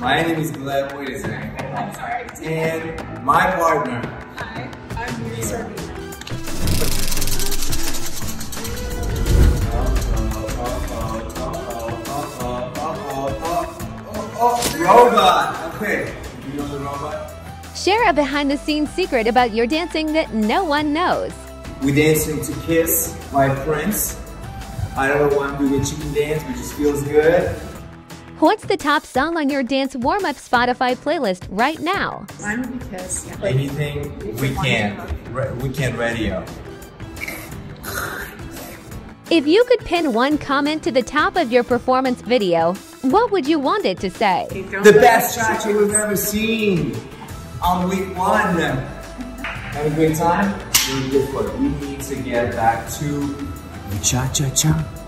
My name is Gleb. Wait a second. I'm sorry. And my partner. Hi, I'm Lisa. Robot. Okay. You know the robot? Share a behind the scenes secret about your dancing that no one knows. We dancing to Kiss by Prince. I don't know why I'm doing a chicken dance, but it just feels good. What's the top song on your dance warm up Spotify playlist right now? Mine would be Kiss. Yeah. Anything we can. Re- we can radio. If you could pin one comment to the top of your performance video, what would you want it to say? The best cha-cha we've ever seen on week one. Have a great time? We're good for it. We need to get back to cha-cha-cha.